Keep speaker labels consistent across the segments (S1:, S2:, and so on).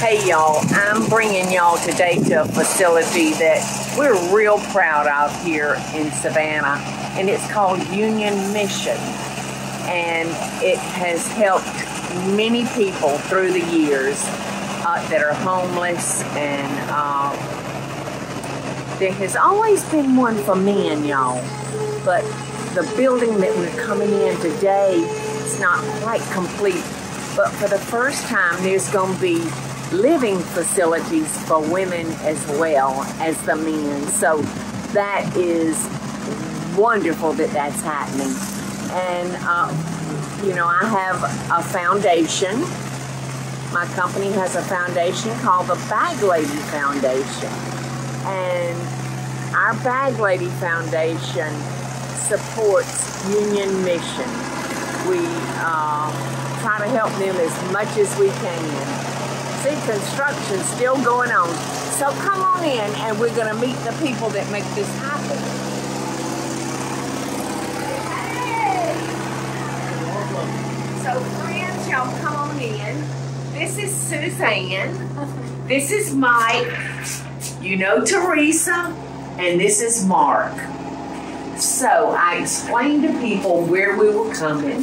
S1: Hey y'all, I'm bringing y'all today to a facility that we're real proud of here in Savannah, and it's called Union Mission. And it has helped many people through the years uh, that are homeless, and uh, there has always been one for men, y'all. But the building that we're coming in today is not quite complete. But for the first time, there's going to be living facilities for women as well as the men. So that is wonderful that that's happening. And, uh, you know, I have a foundation. My company has a foundation called the Bag Lady Foundation. And our Bag Lady Foundation supports Union Mission. We uh, try to help them as much as we can see construction still going on. So come on in and we're going to meet the people that make this happen. So friends, y'all come on in. This is Suzanne. This is Mike. You know Teresa. And this is Mark. So I explained to people where we were coming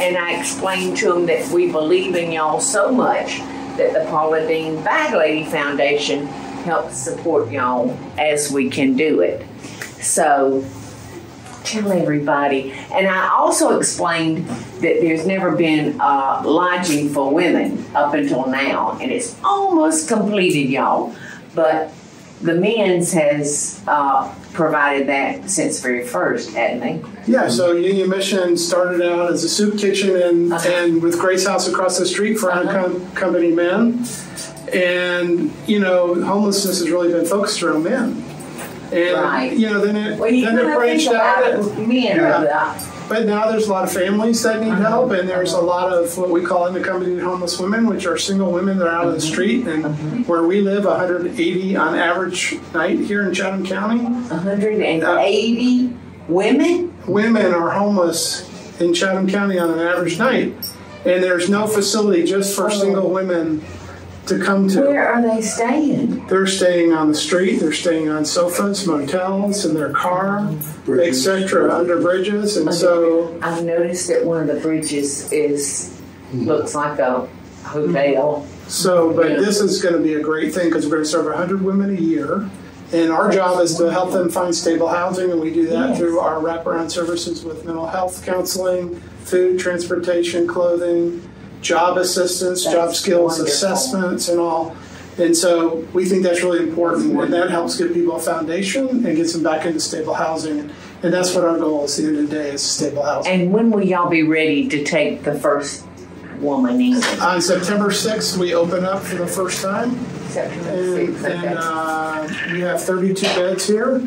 S1: and I explained to them that we believe in y'all so much that the Paula Deen Bag Lady Foundation helps support y'all as we can do it. So tell everybody. And I also explained that there's never been uh, lodging for women up until now, and it's almost completed, y'all. But the men's has uh, provided that since very first, hadn't they?
S2: Yeah, so Union Mission started out as a soup kitchen and, uh-huh. and with Grace House across the street for uh-huh. company men. And, you know, homelessness has really been focused around men. And, right. you know, then it, well, then it branched out.
S1: Men yeah.
S2: But now there's a lot of families that need help, and there's a lot of what we call unaccompanied homeless women, which are single women that are out on the street. And where we live, 180 on average night here in Chatham County.
S1: 180 uh, women?
S2: Women are homeless in Chatham County on an average night. And there's no facility just for oh. single women to come to.
S1: Where are they staying?
S2: They're staying on the street. They're staying on sofas, motels, in their car, etc., under bridges. And so
S1: I've noticed that one of the bridges is looks like a hotel.
S2: So, but yeah. this is going to be a great thing because we're going to serve 100 women a year. And our job is to help them find stable housing, and we do that yes. through our wraparound services with mental health counseling, food, transportation, clothing, job assistance, that's job skills wonderful. assessments, and all. And so we think that's really important, and that helps give people a foundation and gets them back into stable housing. And that's what our goal is. At the end of the day is stable housing.
S1: And when will y'all be ready to take the first woman in?
S2: On September 6th, we open up for the first time.
S1: September
S2: 6th. And, and uh, we have 32 beds here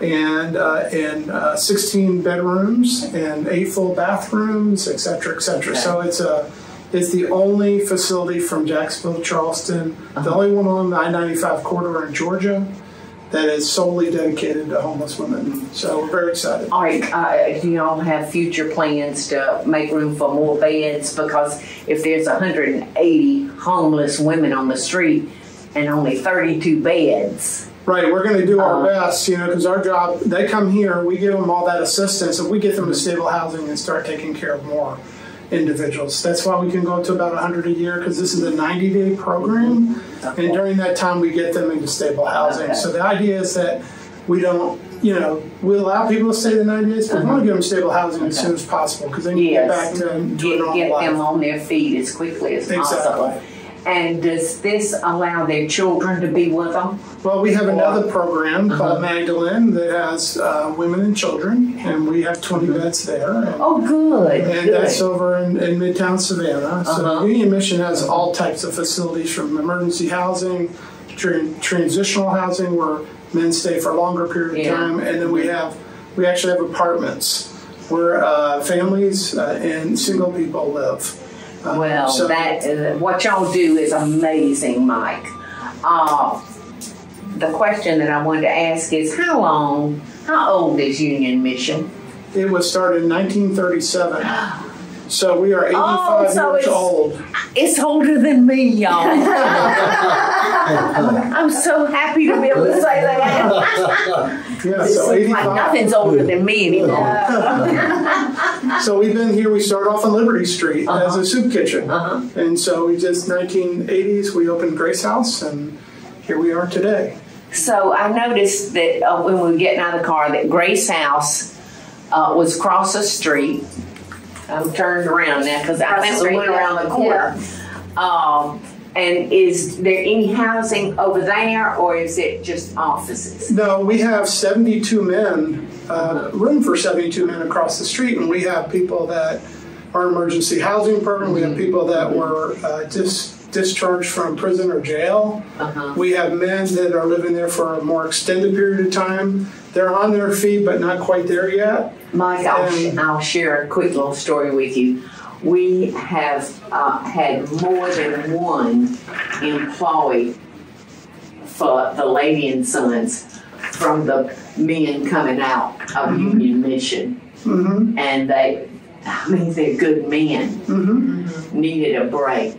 S2: and uh, and uh, 16 bedrooms and eight full bathrooms, et cetera, et cetera. Okay. So it's a it's the only facility from Jacksonville, Charleston, uh-huh. the only one on the I 95 corridor in Georgia that is solely dedicated to homeless women. So we're very excited.
S1: All right, uh, do y'all have future plans to make room for more beds? Because if there's 180 homeless women on the street and only 32 beds,
S2: Right, we're going to do our uh, best, you know, because our job, they come here, we give them all that assistance, and we get them to stable housing and start taking care of more individuals. That's why we can go up to about 100 a year because this is a 90 day program. Okay. And during that time, we get them into stable housing. Okay. So the idea is that we don't, you know, we allow people to stay the 90 days, but uh-huh. we want to give them stable housing okay. as soon as possible because they can yes. get back to, to
S1: get, get them on their feet as quickly as exactly. possible. And does this allow their children to be with them?
S2: Well, we have another program uh-huh. called Magdalene that has uh, women and children, and we have 20 uh-huh. beds there. And,
S1: oh, good.
S2: And
S1: good.
S2: that's over in, in Midtown Savannah. Uh-huh. So Union Mission has all types of facilities from emergency housing, tra- transitional housing where men stay for a longer period of yeah. time, and then we have we actually have apartments where uh, families uh, and single people live.
S1: Well, so, that uh, what y'all do is amazing, Mike. Uh, the question that I wanted to ask is how long, how old is Union Mission?
S2: It was started in 1937. So we are 85
S1: Oh, so
S2: years
S1: it's-
S2: old.
S1: It's older than me, y'all. I'm so happy to be able to say that.
S2: Yeah,
S1: It
S2: so
S1: seems like nothing's older than me anymore.
S2: So we've been here. We started off on Liberty Street as
S1: Uh-huh.
S2: a soup kitchen,
S1: Uh-huh.
S2: and so we just 1980s we opened Grace House, and here we are today.
S1: So I noticed that uh, when we were getting out of the car, that Grace House uh, was across the street. I'm turned around now because I
S3: Across the
S1: think we went around the corner. Um, and is there any housing over there, or is it just offices?
S2: No, we have 72 men, uh, room for 72 men across the street, and we have people that are emergency housing program. We have people that were uh, dis- discharged from prison or jail.
S1: Uh-huh.
S2: We have men that are living there for a more extended period of time. They're on their feet, but not quite there yet.
S1: Mike, I'll,
S2: Um,
S1: I'll share a quick little story with you. We have uh, had more than one employee for the Lady and Sons from the men coming out of
S2: Mm-hmm.
S1: Union Mission. And they, I mean, they're good men,
S2: Mm-hmm.
S1: needed a break.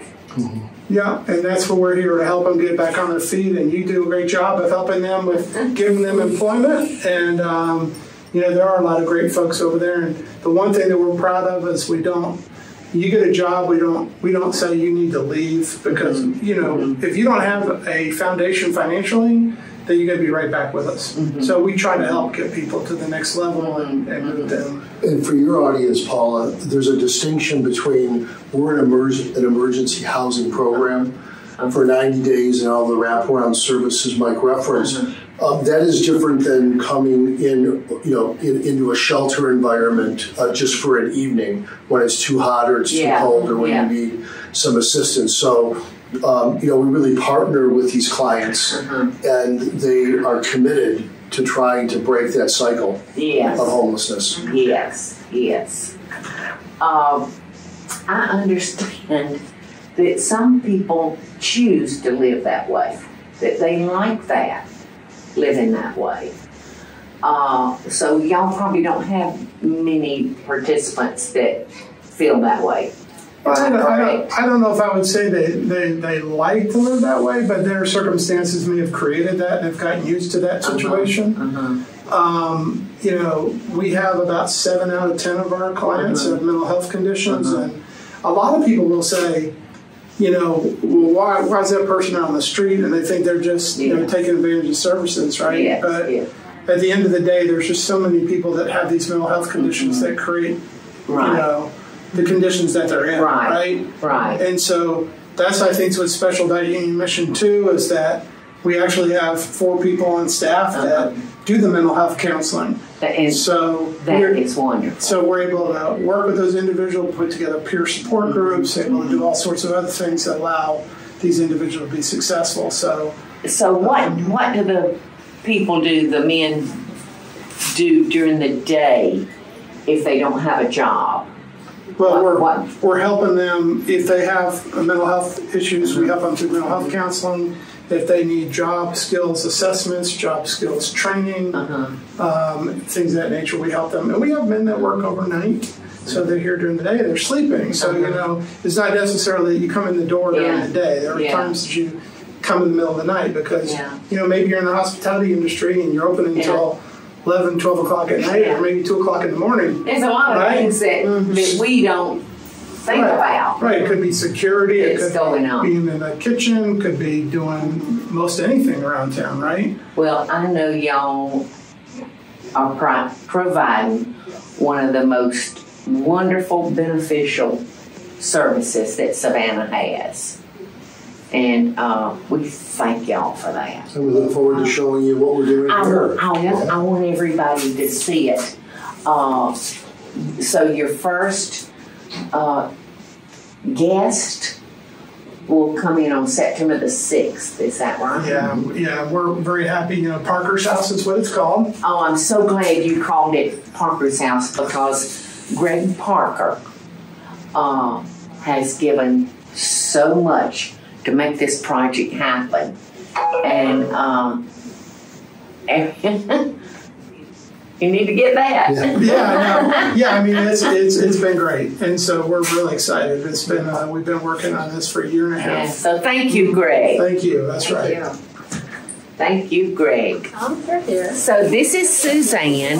S2: Yeah, and that's what we're here to help them get back on their feet. And you do a great job of helping them with giving them employment. And um, you know there are a lot of great folks over there. And the one thing that we're proud of is we don't. You get a job, we don't. We don't say you need to leave because you know mm-hmm. if you don't have a foundation financially, then you're going to be right back with us. Mm-hmm. So we try to help get people to the next level and, and mm-hmm. move them.
S4: And for your audience, Paula, there's a distinction between we're an, emerg- an emergency housing program for 90 days and all the wraparound services Mike referenced. Um, that is different than coming in, you know, in, into a shelter environment uh, just for an evening when it's too hot or it's
S1: Yeah,
S4: too cold or when
S1: yeah.
S4: you need some assistance. So, um, you know, we really partner with these clients, and they are committed to trying to break that cycle
S1: Yes.
S4: of homelessness.
S1: Yes, yes. Um, I understand that some people choose to live that way, that they like that, living that way. Uh, so y'all probably don't have many participants that feel that way.
S2: I don't, I, don't, I don't know if I would say they, they, they like to live that way, but their circumstances may have created that and have gotten used to that situation. Um, you know, we have about seven out of ten of our clients have mental health conditions, and a lot of people will say, you know, well, why, why is that person out on the street? And they think they're just you know taking advantage of services, right?
S1: Yes,
S2: but
S1: yes.
S2: at the end of the day, there's just so many people that have these mental health conditions that mm-hmm. create, you know, the conditions that they're in,
S1: Right.
S2: right?
S1: right.
S2: And so that's I think what's special about Union Mission too is that we actually have four people on staff that uh-huh. Do the mental health counseling.
S1: And
S2: So
S1: that
S2: we're,
S1: wonderful.
S2: so we're able to work with those individuals, put together peer support mm-hmm. groups, able to do all sorts of other things that allow these individuals to be successful. So
S1: So what what do the people do, the men do during the day if they don't have a job?
S2: well,
S1: What-
S2: we're
S1: what-
S2: we're helping them if they have mental health issues. We help them through mental health counseling. If they need job skills assessments, job skills training, uh-huh. um, things of that nature, we help them. And we have men that work overnight, so they're here during the day. They're sleeping, so you uh-huh. know it's not necessarily that you come in the door during
S1: Yeah.
S2: the day. There are
S1: Yeah.
S2: times that you come in the middle of the night because
S1: Yeah.
S2: you know maybe you're in the hospitality industry and you're open until 11, 12 o'clock at night, or maybe two o'clock in the morning.
S1: There's a lot of
S2: Right.
S1: things that, that mm-hmm. we don't think about.
S2: Right, it could be security, it
S1: It's
S2: could
S1: going on.
S2: be in the kitchen, could be doing most anything around town, right?
S1: Well, I know y'all are pro- providing one of the most wonderful, beneficial services that Savannah has. And uh, we thank y'all for that.
S4: And we look forward to showing you what we're doing
S1: I
S4: here.
S1: want, I want, I want everybody to see it. Uh, so your first uh, guest will come in on September the sixth. Is that right?
S2: Yeah, yeah, we're very happy. You know, Parker's House is what it's called.
S1: Oh, I'm so glad you called it Parker's House because Greg Parker uh, has given so much to make this project happen. And um, You need to get that.
S2: Yeah, no, yeah. I mean, it's, it's it's been great, and so we're really excited. It's been uh, we've been working on this for a year and a
S1: Yeah,
S2: half.
S1: So thank you, Greg.
S2: Thank you. That's right.
S1: Thank you, Greg.
S3: I'm here.
S1: So this is Suzanne,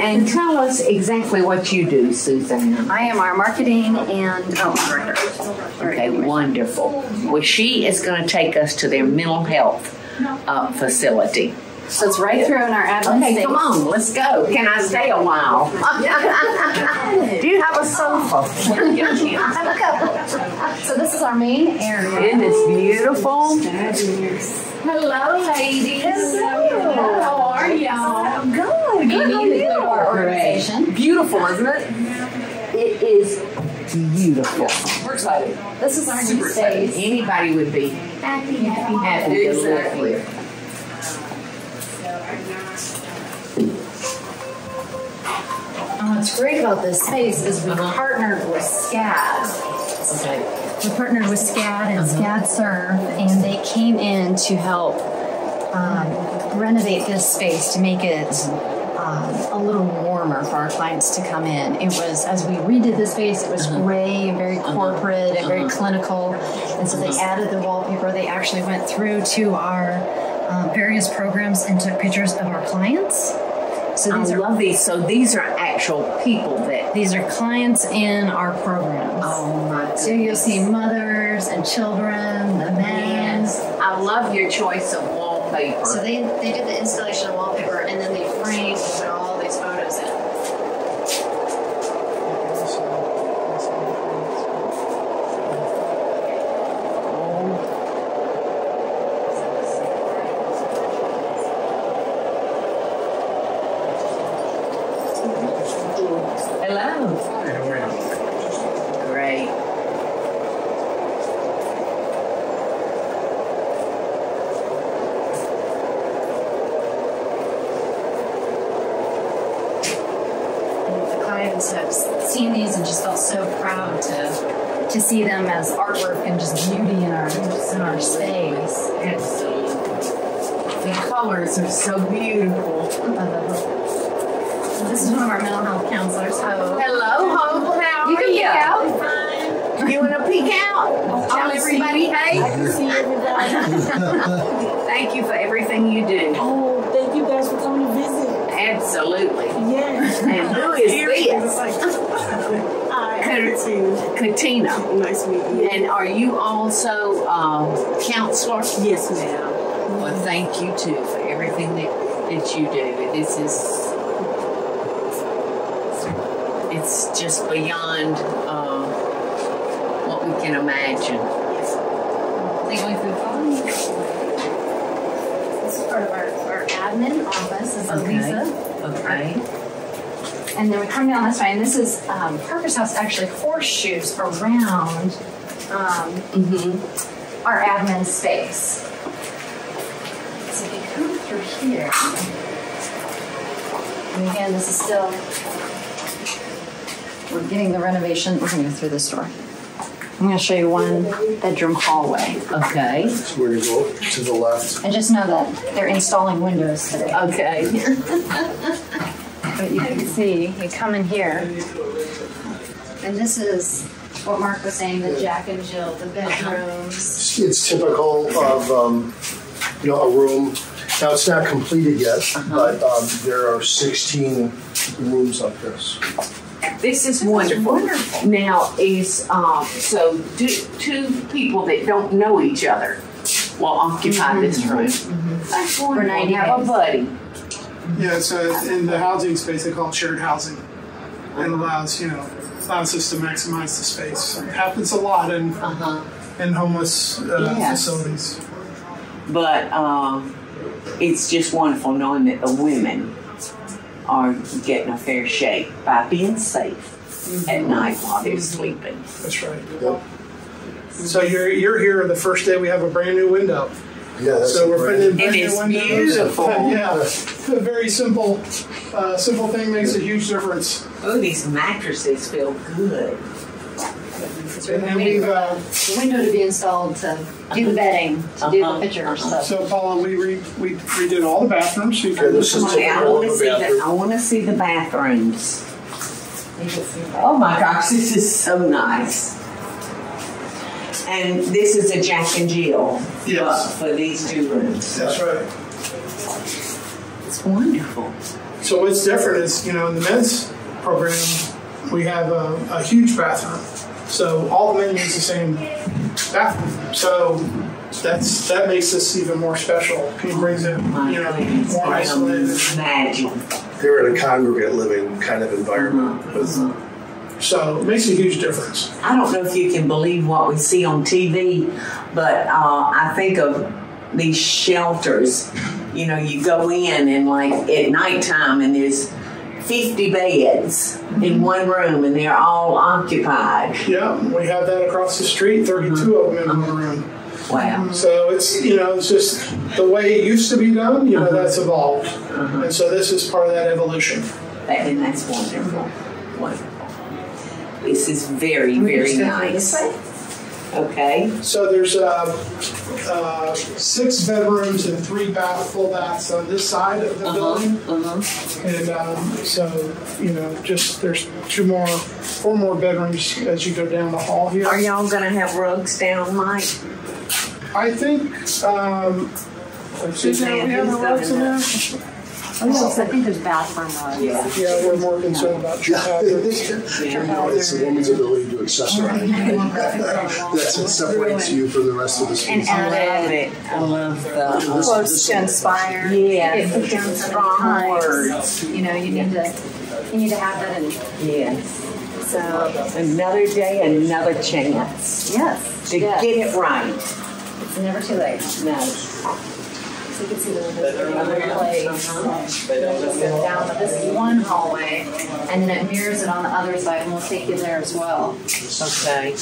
S1: and tell us exactly what you do, Suzanne.
S3: I am our marketing and oh, director.
S1: Okay, wonderful. Well, she is going to take us to their mental health uh, facility.
S3: So it's right through in our admin
S1: Okay, come on, let's go. Can I stay a while? do you have a sofa?
S3: Have a couple. So this is our main area.
S1: Isn't this beautiful? Hello, ladies. How are y'all? Good.
S3: Good.
S1: How are
S3: Good. Our organization.
S1: Beautiful, isn't it? It is beautiful.
S3: We're excited. This is our new space.
S1: Anybody would be happy, happy, happy to live
S3: what's great about this space is we partnered with SCAD.
S1: Okay.
S3: We partnered with SCAD and SCAD Serve, and they came in to help um, renovate this space to make it um, a little warmer for our clients to come in. It was, as we redid the space, it was gray and very corporate and very clinical. And so they added the wallpaper. They actually went through to our um, various programs and took pictures of our clients. So
S1: I
S3: these are
S1: love these. So these are actual people that.
S3: these are clients in our programs.
S1: Oh my
S3: So you'll see mothers and children, the men.
S1: Yes. I love your choice of wallpaper.
S3: So they, they did the installation of wallpaper and then they framed it all these photos in.
S1: Hello. Great.
S3: And have seen these and just felt so proud to to see them as artwork and just beauty in our in our space.
S1: Absolutely. The colors are so beautiful.
S3: Uh, this is one of our mental health counselors. Hope.
S1: Hello, Hope. How
S3: You can
S1: you?
S3: peek out.
S1: You want to peek out? Tell everybody, hey.
S5: I can see everybody.
S1: Thank you for everything you do.
S5: oh, thank you guys for coming to visit.
S1: Absolutely. And who is this?
S5: like, hi, I'm Katina. Nice meeting you.
S1: And are you also um, counselor?
S5: Yes, ma'am.
S1: Well, thank you too for everything that, that you do. This is it's just beyond uh, what we can imagine.
S3: They going through the phone. This is part of our, our admin office. This is
S1: Okay.
S3: Lisa.
S1: Okay.
S3: And then we come down this way, and this is um, Parker's house actually horseshoes around um,
S1: Mm-hmm.
S3: our admin space. So if you come through here, and again, this is still, we're getting the renovation. We're going to go through this door. I'm going to show you one bedroom hallway.
S1: Okay.
S4: So we're gonna go to the left.
S3: And just know that they're installing windows today.
S1: Okay.
S3: But you can see, you come in here, and this is what Mark was saying, the Jack and Jill, the bedrooms.
S4: It's typical of, um, you know, a room. Now, it's not completed yet, but um, there are 16 rooms up this.
S1: This is wonderful. wonderful. Now is um, so two, two people that don't know each other will occupy this room. That's wonderful.
S3: 90
S1: Have a buddy.
S2: Yeah, so in the housing space, they call it shared housing. And allows, you know, allows us to maximize the space. It happens a lot in,
S1: Uh huh.
S2: in homeless uh,
S1: Yes.
S2: facilities.
S1: But um, it's just wonderful knowing that the women are getting a fair shake by being safe at night while they're sleeping.
S2: That's right.
S4: Yep.
S2: So you're, you're here the first day we have a brand new window.
S4: Yeah,
S2: So we're putting in
S4: great.
S2: brand new
S1: is
S2: windows.
S1: beautiful.
S2: Yeah, a very simple, uh, simple thing makes a huge difference.
S1: Oh, these mattresses feel good.
S2: And we've, uh,
S3: The window to be installed to do the bedding, to do the pictures. So.
S2: so Paula, we re, we redid all the bathrooms. So you can
S4: this is
S1: I want to see the. I want to see the bathrooms. Oh my gosh, this is so nice. And this is a Jack and Jill.
S2: Yes.
S1: For these two rooms.
S2: That's right.
S1: It's wonderful.
S2: So what's different is, you know, in the men's program, we have a, a huge bathroom. So all the men use the same bathroom. So that's that makes this even more special. He brings it,
S1: My
S2: you know,
S1: goodness,
S2: more
S1: I
S2: isolated.
S1: Imagine.
S4: They're in a congregate living kind of environment. Uh-huh. with- uh-huh.
S2: So it makes a huge difference.
S1: I don't know if you can believe what we see on TV, but uh, I think of these shelters. You know, you go in and like at nighttime, and there's 50 beds in mm-hmm. one room, and they're all occupied.
S2: Yeah, we have that across the street, 32 of them in one uh-huh. room.
S1: Wow.
S2: So it's, you know, it's just the way it used to be done, you know, that's uh-huh. evolved. Uh-huh. And so this is part of that evolution.
S1: That, and that's wonderful. Wonderful. This is very, very nice. Okay.
S2: So there's uh, uh, six bedrooms and three bath, full baths on this side of the building.
S1: Uh-huh.
S2: And um, so, you know, just there's two more, four more bedrooms as you go down the hall here.
S1: Are y'all gonna have rugs down, Mike?
S2: I think, um, Suzanne, we have the rugs in there?
S3: Oh, yes, I think there's bathroom rugs.
S1: Yeah.
S2: Yeah, we're more concerned about your bathrooms.
S4: It's the woman's ability to accessorize. That's what separates you from the rest of the
S3: And
S4: species.
S1: I love
S3: added
S1: it. I love the.
S4: This-
S3: quotes
S4: this-
S3: to inspire.
S1: Yeah.
S3: It put down some
S1: Strong
S3: times.
S1: words.
S3: You know, you need to, you need to have that in.
S1: Yes.
S3: So
S1: Another day, another chance
S3: yes,
S1: to
S3: yes.
S1: get it right.
S3: It's never too late.
S1: No.
S3: So you can see the other place. Go down, but this is one hallway, and then it mirrors it on the other side, and we'll take you there as well.
S1: Okay.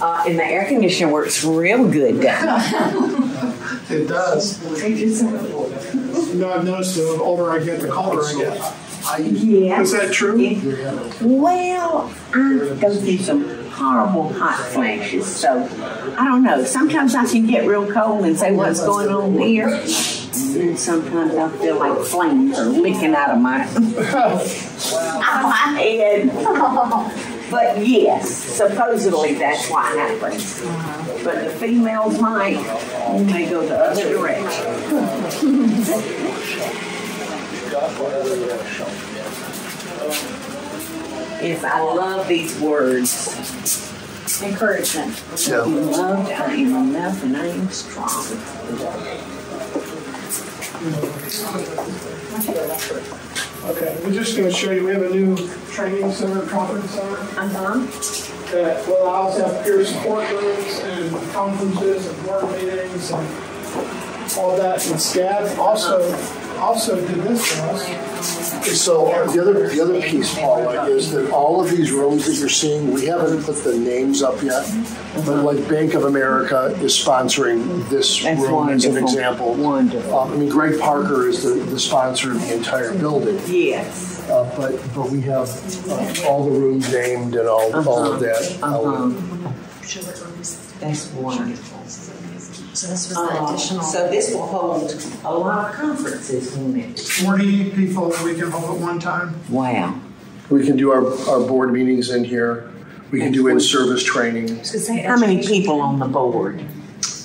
S1: Uh, and the air conditioner works real good down
S2: It does. You know, I've noticed the older I get, the colder I get.
S1: Yeah.
S2: Is that true?
S1: Well, I go through some horrible hot flashes, so I don't know. Sometimes I can get real cold and say, What's going on here? And sometimes I feel like flames are licking out of my, out my head. But yes, supposedly that's what happens. But the females might, they go the other direction. Yes, I love these words.
S3: Encouragement.
S4: Yeah.
S1: I'm loved, I am enough, and I am strong.
S2: Okay, we're just going to show you, we have a new training center, conference center
S1: Uh-huh.
S2: that will allow us to have peer support rooms and conferences and board meetings and all that. And SCAD also, also did this for us.
S4: So the other, the other piece, Paula, is that all of these rooms that you're seeing, we haven't put the names up yet. But like Bank of America is sponsoring this
S1: That's
S4: room as an example.
S1: Wonderful.
S4: Um, I mean, Greg Parker is the, the sponsor of the entire building.
S1: Yes.
S4: Uh, but, but we have uh, all the rooms named and all, all of that.
S1: Uh-huh. That's wonderful.
S3: So this was the
S1: Uh,
S3: additional.
S1: so this will hold a lot of conferences, won't it?
S2: 40 people that we can hold at one time.
S1: Wow.
S4: We can do our, our board meetings in here. We can do in-service training,
S1: How many people on the board?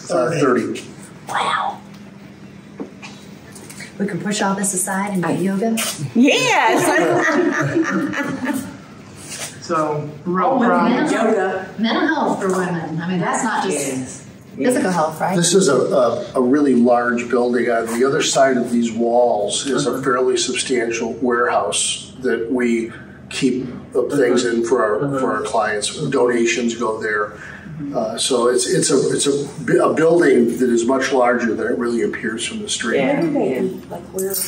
S4: uh, 30.
S1: Wow.
S3: we can push all this aside and do yoga.
S1: Yes.
S2: So, real
S1: Oh,
S2: proud.
S1: Yoga.
S3: Mental health for women. I mean, that's not just
S1: Yes.
S3: Physical health, right?
S4: This is a, a, a really large building. On the other side of these walls is a uh-huh. fairly substantial warehouse that we keep the uh-huh. things in for our, for our uh-huh. clients. Donations go there. Mm-hmm. Uh, so it's, it's a, it's a, a building that is much larger than it really appears from the street.
S1: Yeah.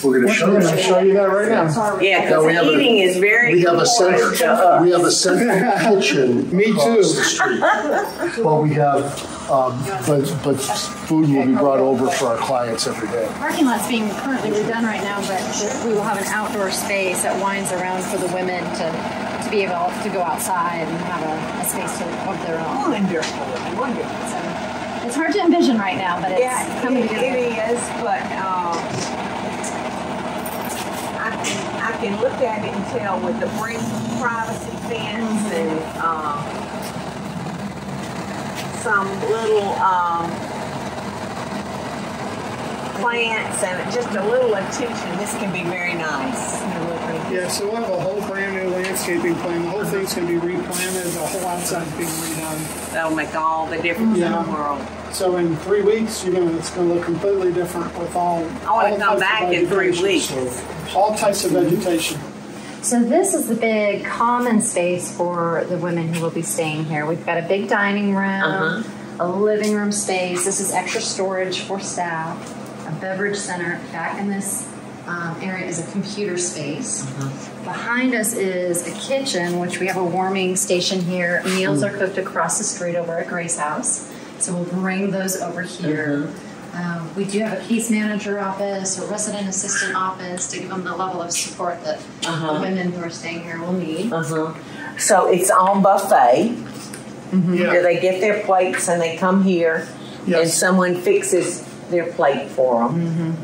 S4: We're gonna show
S2: going to
S4: you.
S2: show you that right now.
S1: Yeah,
S4: Now, we
S1: because
S4: have a-
S1: eating is very
S4: We have a
S1: important to
S4: central, we have a central kitchen.
S2: Me too.
S4: the street. Well, we have, um, but, but food will be brought over for our clients every day.
S6: Parking lot's being currently redone right now, but we will have an outdoor space that winds around for the women to
S3: to be able to go outside and have a, a space to, of their own.
S1: Wonderful, wonderful.
S3: So it's hard to envision right now, but it's
S1: Yeah,
S3: coming
S1: it,
S3: together.
S1: it is, but um, I can I can look at it and tell with the bring privacy fence and um, some little um, plants and just a little attention. This can be very nice.
S2: Yeah, so we'll have a whole brand new landscaping plan. The whole thing's going to be replanted. The whole outside's being redone.
S1: That'll make all the difference in the world.
S2: So in three weeks, you're gonna, it's going to look completely different with all.
S1: I wanna come back in three weeks.
S2: All types of vegetation.
S3: So this is the big common space for the women who will be staying here. We've got a big dining room, uh-huh. a living room space. This is extra storage for staff, a beverage center. Back in this um, area is a computer space. Uh-huh. Behind us is a kitchen, which we have a warming station here. Meals are mm. cooked across the street over at Grace House. So we'll bring those over here. Uh-huh. Um, we do have a case manager office, a resident assistant office to give them the level of support that
S1: Uh-huh.
S3: the women who are staying here will need.
S1: Uh-huh. So it's on buffet. Do
S2: Yeah.
S1: they get their plates and they come here and someone fixes their plate for them?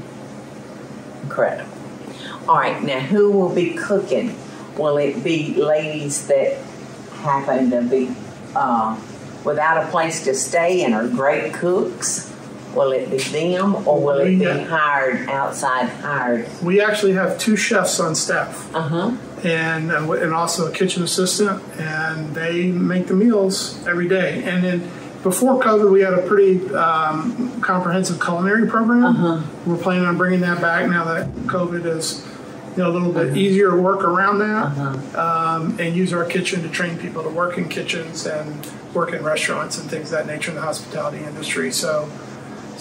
S1: Incredible. All right, now who will be cooking? Will it be ladies that happen to be uh, without a place to stay and are great cooks? Will it be them or will it be hired, outside hired?
S2: We actually have two chefs on staff.
S1: Uh huh.
S2: and uh, and also a kitchen assistant, and they make the meals every day. And then before COVID, we had a pretty um, comprehensive culinary program. We're planning on bringing that back now that COVID is you know, a little bit easier to work around that, um, and use our kitchen to train people to work in kitchens and work in restaurants and things of that nature in the hospitality industry. So.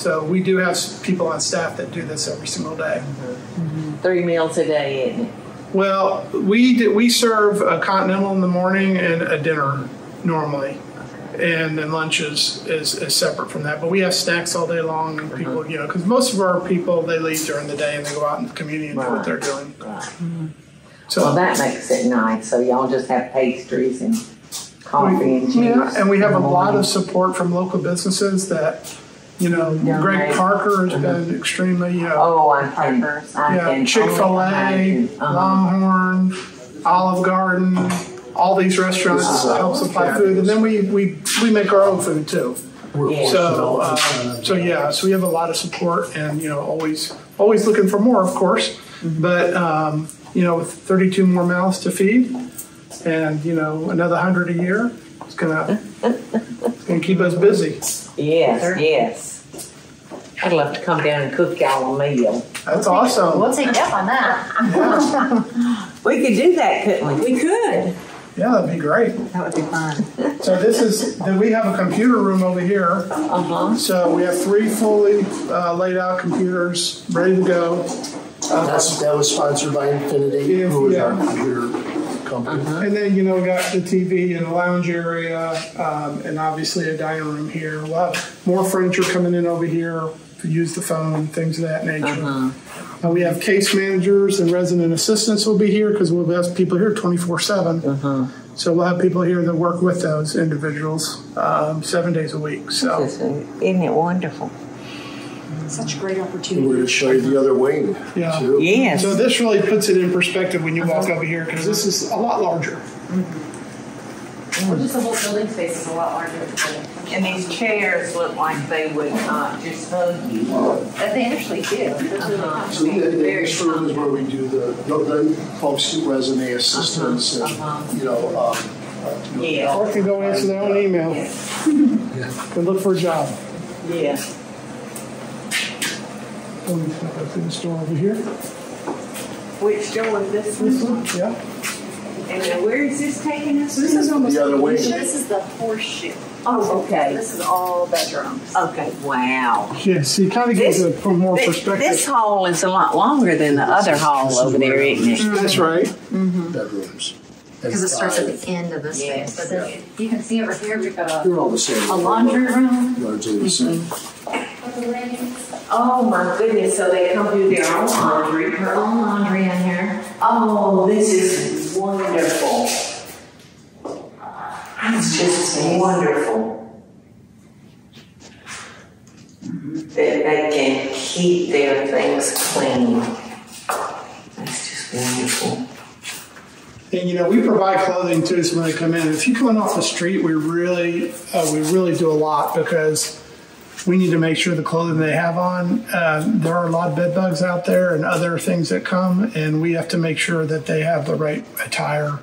S2: So we do have people on staff that do this every single day. Mm-hmm.
S1: Three meals a day.
S2: Well, we do, we serve a continental in the morning and a dinner normally, and then lunch is, is, is separate from that. But we have snacks all day long, and people, uh-huh. you know, because most of our people they leave during the day and they go out in the community and do what they're doing.
S1: Right.
S2: So
S1: Well, that makes it nice. So y'all just have pastries and coffee and cheese.
S2: yeah, and we have a lot of support from local businesses that, you know,
S1: Yeah,
S2: Greg
S1: right.
S2: Parker has been extremely, you know,
S1: Oh, I can.
S3: Parker's.
S1: I
S2: yeah. Chick Fil A. Longhorn, Olive Garden, all these restaurants
S4: This
S2: help supply food, and then we we we make our own food too.
S1: Yeah.
S2: So uh, so yeah, so we have a lot of support, and you know always always looking for more, of course. But um, you know, with 32 more mouths to feed, and you know another hundred a year, it's gonna it's gonna keep us busy.
S1: Yes, yes. I'd love to come down and cook y'all a meal.
S2: That's awesome.
S3: We'll take you up on that.
S1: We could do that, couldn't we? We could.
S2: Yeah, that'd be great.
S1: That would be fun.
S2: So this is then we have a computer room over here.
S1: Uh huh.
S2: So we have three fully uh, laid out computers ready to go.
S4: That's, that was sponsored by Infinity, who is our computer company.
S2: And then, you know, we got the TV and the lounge area, um, and obviously a dining room here. We'll have more furniture coming in over here to use the phone, things of that nature.
S1: Uh-huh.
S2: Uh, we have case managers and resident assistants will be here because we'll have people here 24 7.
S1: Uh-huh.
S2: So we'll have people here that work with those individuals um, seven days a week. So,
S1: Isn't it wonderful?
S3: Such a great opportunity.
S4: we're going to show you the other wing,
S2: Yeah.
S4: too.
S1: Yes.
S2: so this really puts it in perspective when you walk over here because this is a lot larger.
S3: Well, Just the whole building space is a lot larger.
S1: And these chairs look like they would uh, just hug you.
S3: But they actually do.
S1: Uh-huh.
S4: So the, the next room is where we do the, the folks do resume assistance and,
S1: Uh-huh.
S4: you know, um, uh,
S1: Yeah.
S2: Or can go answer their own email and look for a job.
S1: Yeah.
S2: Let me go through the store over here.
S1: Which door is this
S2: This
S1: one?
S2: one, yeah.
S1: And then where is this taking us?
S2: This is almost
S4: The other wing.
S3: This is the horseshoe.
S1: Oh, okay.
S3: This is all bedrooms.
S1: Okay. Wow.
S2: Yeah, so you kind of get it from more
S1: This,
S2: perspective.
S1: this hall is a lot longer than the other hall over there, isn't it?
S2: That's right. Mm-hmm.
S4: bedrooms.
S3: Because it starts at the end of the space.
S1: Yes.
S3: But then you can see over here, we've got a,
S4: They're all the same.
S3: a laundry room.
S4: Largely the same.
S1: Oh my goodness! So they come do their own laundry.
S3: Her own laundry in here.
S1: Oh, this is wonderful.
S5: It's just wonderful that they can keep their things clean. That's just wonderful.
S2: And you know, we provide clothing too, so when they come in, if you come in off the street, we really, uh, we really do a lot because we need to make sure the clothing they have on. Uh, there are a lot of bed bugs out there and other things that come, and we have to make sure that they have the right attire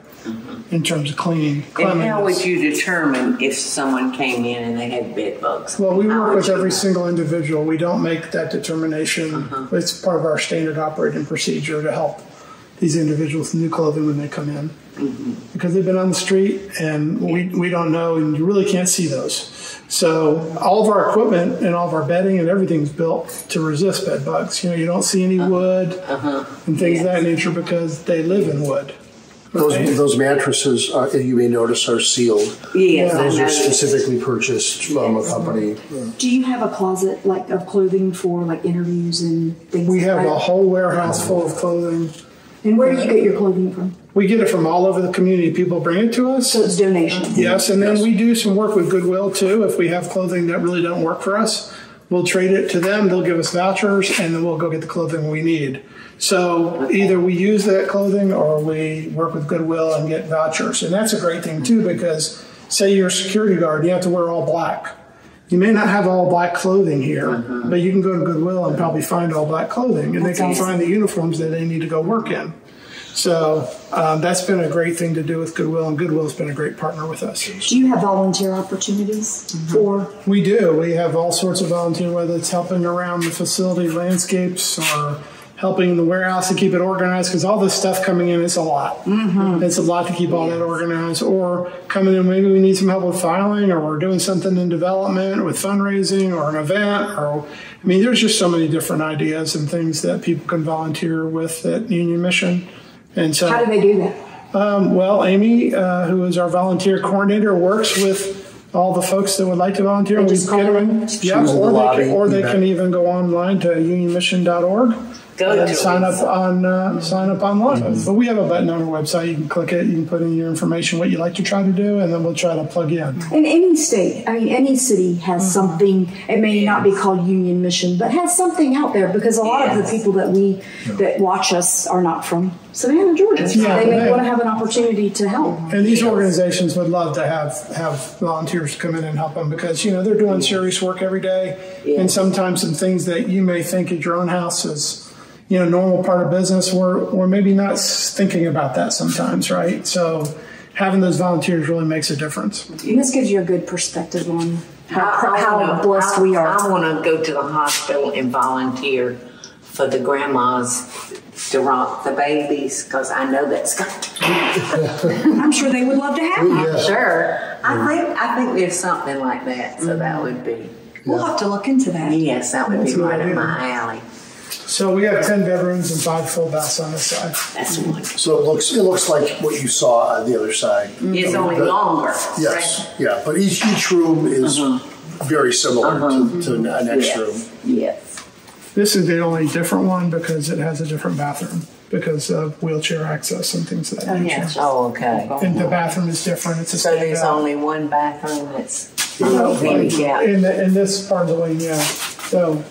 S2: in terms of cleaning.
S1: And how would you determine if someone came in and they had bed bugs?
S2: Well, we
S1: How
S2: work with every
S1: know?
S2: single individual. We don't make that determination.
S1: Uh-huh.
S2: It's part of our standard operating procedure to help these individuals new clothing when they come in.
S1: Mm-hmm.
S2: Because they've been on the street and we, we don't know, and you really can't see those. So, all of our equipment and all of our bedding and everything's built to resist bed bugs. You know, you don't see any
S1: Uh-huh.
S2: wood and things of that nature because they live in wood. Okay?
S4: Those, those mattresses, uh, you may notice, are sealed.
S1: Yes, I
S4: Those are
S1: that.
S4: specifically purchased from a company.
S6: Do you have a closet like of clothing for like interviews and things?
S2: We have
S6: that?
S2: a whole warehouse full of clothing.
S6: And where do you get your clothing from?
S2: We get it from all over the community. People bring it to us.
S6: So it's donations.
S2: Yes, and then we do some work with Goodwill too. If we have clothing that really don't work for us, we'll trade it to them. They'll give us vouchers, and then we'll go get the clothing we need. So either we use that clothing or we work with Goodwill and get vouchers, and that's a great thing too because say you're a security guard, you have to wear all black. You may not have all black clothing here, but you can go to Goodwill and probably find all black clothing, and they can find the uniforms that they need to go work in. So um, that's been a great thing to do with Goodwill, and Goodwill's been a great partner with us.
S6: Do you have volunteer opportunities for?
S2: We do. We have all sorts of volunteer, whether it's helping around the facility landscapes or helping in the warehouse to keep it organized, because all this stuff coming in is a lot. Mm-hmm. It's a lot to keep all that organized. Or coming in, maybe we need some help with filing, or we're doing something in development with fundraising or an event. Or I mean, there's just so many different ideas and things that people can volunteer with at Union Mission. And so,
S6: How do they do that?
S2: um, well, Amy, uh, who is our volunteer coordinator, works with all the folks that would like to volunteer.
S6: They
S2: We
S6: just
S2: get them-
S6: them?
S2: Yeah,
S4: Choose the
S2: or they, can, or they can even go online to unionmission.org
S1: Go
S2: and
S1: to
S2: sign
S1: it.
S2: up on uh, sign up online.
S4: Mm-hmm.
S2: But we have a button on our website. You can click it. You can put in your information, what you like to try to do, and then we'll try to plug you in.
S6: In any state, I mean, any city has something. It may not be called Union Mission, but has something out there because a lot of the people that we that watch us are not from Savannah, Georgia. So
S2: Yeah,
S6: they may
S2: they-
S6: want to have an opportunity to help.
S2: And these organizations would love to have have volunteers come in and help them because you know they're doing serious work every day, and sometimes some things that you may think at your own house is you know normal part of business, we're we're maybe not thinking about that sometimes, right? So having those volunteers really makes a difference.
S6: And this gives you a good perspective on how,
S1: I- I
S6: how
S1: wanna-
S6: blessed
S1: I-
S6: we are.
S1: I want to go to the hospital and volunteer for the grandmas to rock the babies because I know that's got to
S6: I'm sure they would love to have you.
S1: I'm sure. I think I think there's something like that, so that would be
S6: We'll have to look into that.
S1: yes, that would
S2: That's
S1: be right up
S2: idea.
S1: my alley.
S2: So we have ten bedrooms and five full baths on this side.
S1: That's wonderful.
S4: So it looks, it looks like what you saw on the other side.
S1: It's only
S4: The-
S1: longer.
S4: Yes, yeah, but each, each room is uh-huh. very similar to, uh-huh. to the next
S1: Yes.
S4: room.
S1: Yes.
S2: This is the only different one because it has a different bathroom because of wheelchair access and things of that oh, nature.
S1: Oh, okay.
S2: And the bathroom is different. It's a
S1: So there's
S2: standout.
S1: only one bathroom that's oh,
S2: No,
S1: handicap.
S2: In, the, in this part of the wing, yeah. So,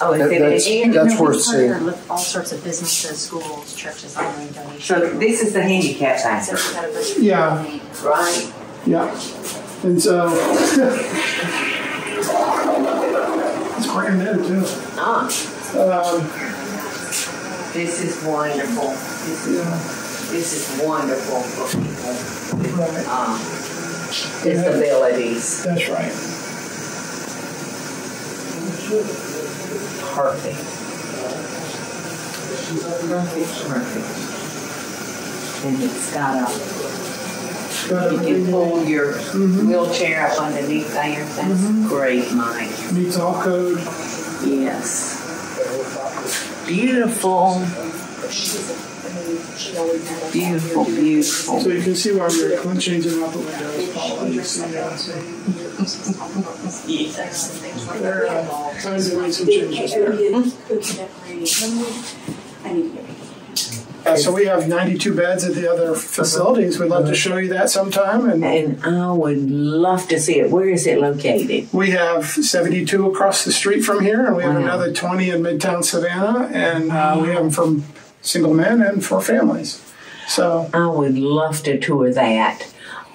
S1: Oh, is
S4: That-
S1: it
S4: that's-
S1: in
S4: that's
S3: we
S4: worth
S3: partner
S4: seeing.
S3: with all sorts of businesses, schools, churches, offering donations.
S1: So this is the handicap
S3: So
S1: bathroom,
S3: we got a bunch of
S2: Yeah.
S3: donate.
S1: right?
S2: yeah. And so, it's brand new too.
S1: Ah,
S2: Um,
S1: this is wonderful. This is,
S2: yeah,
S1: this is wonderful for people with
S2: right.
S1: um, disabilities.
S2: That's right.
S1: Perfect. Perfect, perfect. And it's got a,
S2: Got
S1: you can pull your mm-hmm. wheelchair up underneath there. That's mm-hmm. great, Mike.
S2: meets all code.
S1: Yes. Beautiful. Beautiful, beautiful.
S2: So you can see why we're changing out the as you see there. Uh, trying to some changes there.
S6: I need to
S2: Uh, so we have 92 beds at the other facilities. We'd love to show you that sometime. And
S1: And I would love to see it. Where is it located?
S2: we have 72 across the street from here, and we have
S1: Wow.
S2: another 20 in Midtown Savannah, and uh, we have them from single men and for families. So
S1: I would love to tour that.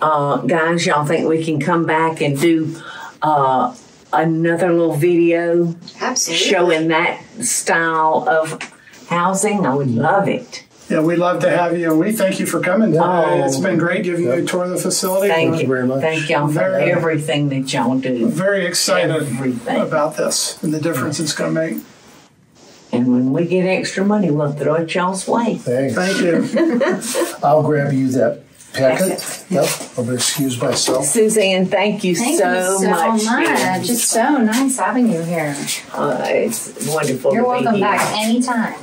S1: Uh, guys, y'all think we can come back and do uh, another little video
S3: Absolutely.
S1: showing that style of housing? I would love it.
S2: yeah, we'd love to have you. and We thank you for coming today.
S1: Oh.
S2: It's been great giving you a tour of the facility.
S1: Thank
S2: We're
S1: you
S4: very much.
S1: Thank y'all for
S2: Very-
S1: everything that y'all do.
S2: Very excited
S1: Everything.
S2: about this and the difference it's going to make.
S1: And when we get extra money, we'll throw it y'all's way.
S4: Thanks.
S2: Thank you.
S4: I'll grab you that packet. Yep. I'll excuse myself.
S1: Suzanne, thank you
S3: Thank
S1: so,
S3: you so
S1: much.
S3: much. It's so nice having you here.
S1: Uh, it's wonderful
S3: You're
S1: to
S3: welcome
S1: be here.
S3: back anytime.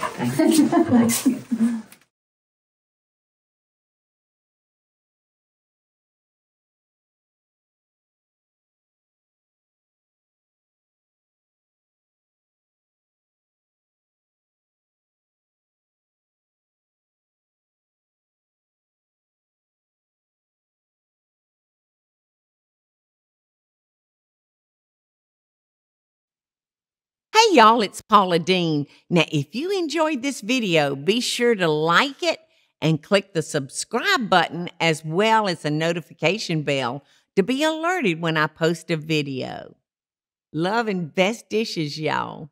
S7: y'all, it's Paula Deen. Now, if you enjoyed this video, be sure to like it and click the subscribe button as well as the notification bell to be alerted when I post a video. Love and best dishes, y'all.